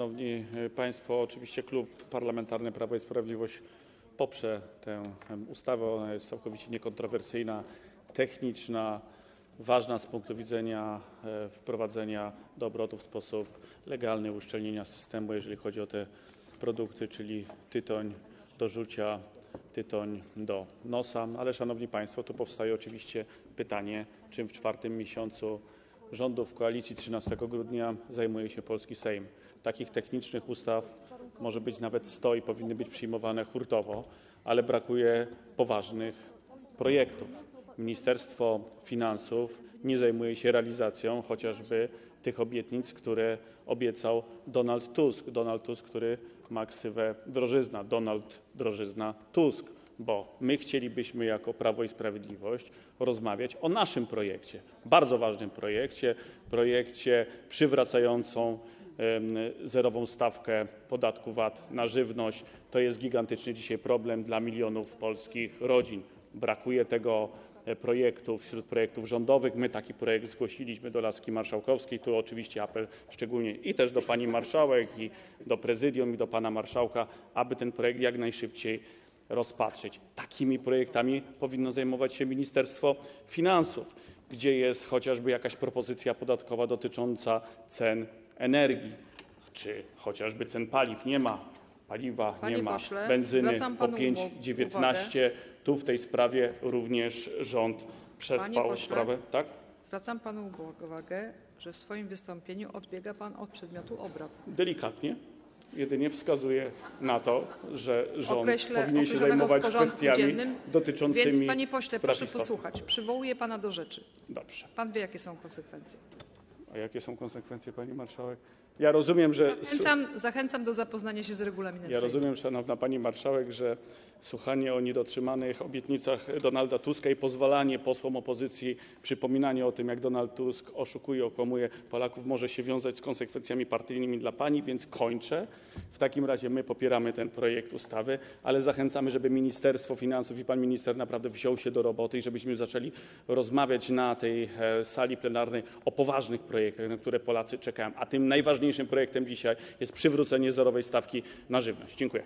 Szanowni e, Państwo, oczywiście Klub Parlamentarny Prawo i Sprawiedliwość poprze tę ustawę. Ona jest całkowicie niekontrowersyjna, techniczna, ważna z punktu widzenia e, wprowadzenia do obrotu w sposób legalny, uszczelnienia systemu, jeżeli chodzi o te produkty, czyli tytoń do rzucia, tytoń do nosa. Ale Szanowni Państwo, tu powstaje oczywiście pytanie, czym w czwartym miesiącu rządów koalicji 13 grudnia zajmuje się polski Sejm. Takich technicznych ustaw może być nawet 100 i powinny być przyjmowane hurtowo, ale brakuje poważnych projektów. Ministerstwo Finansów nie zajmuje się realizacją chociażby tych obietnic, które obiecał Donald Tusk. Donald Tusk, który ma ksywę drożyzna. Donald Drożyzna Tusk. Bo my chcielibyśmy jako Prawo i Sprawiedliwość rozmawiać o naszym projekcie, bardzo ważnym projekcie, projekcie przywracającym zerową stawkę podatku VAT na żywność. To jest gigantyczny dzisiaj problem dla milionów polskich rodzin. Brakuje tego e, projektu wśród projektów rządowych. My taki projekt zgłosiliśmy do laski marszałkowskiej. Tu oczywiście apel szczególnie i też do pani marszałek, i do prezydium, i do pana marszałka, aby ten projekt jak najszybciej rozpatrzyć. Takimi projektami powinno zajmować się Ministerstwo Finansów, gdzie jest chociażby jakaś propozycja podatkowa dotycząca cen energii, czy chociażby cen paliw. Nie ma paliwa, Panie nie ma pośle, benzyny zwracam po panu 5,19. Tu w tej sprawie również rząd przespał pośle. sprawę. Tak? Zwracam panu uwagę, że w swoim wystąpieniu odbiega pan od przedmiotu obrad. Delikatnie. Jedynie wskazuje na to, że rząd Określę powinien się określonego w zajmować porządku kwestiami dziennym. dotyczącymi Więc panie pośle, spraw proszę istotnych. posłuchać. Przywołuję pana do rzeczy. Dobrze. Pan wie, jakie są konsekwencje. A jakie są konsekwencje, pani marszałek? Ja rozumiem, że. Zachęcam, zachęcam do zapoznania się z regulaminem Ja Sejmu. rozumiem, szanowna pani marszałek, że słuchanie o niedotrzymanych obietnicach Donalda Tuska i pozwalanie posłom opozycji, przypominanie o tym, jak Donald Tusk oszukuje, okłamuje Polaków, może się wiązać z konsekwencjami partyjnymi dla pani, więc kończę. W takim razie my popieramy ten projekt ustawy, ale zachęcamy, żeby Ministerstwo Finansów i pan minister naprawdę wziął się do roboty i żebyśmy zaczęli rozmawiać na tej e, sali plenarnej o poważnych projektach, na które Polacy czekają. A tym najważniejszym projektem dzisiaj jest przywrócenie zerowej stawki na żywność. Dziękuję.